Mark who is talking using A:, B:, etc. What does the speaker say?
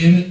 A: David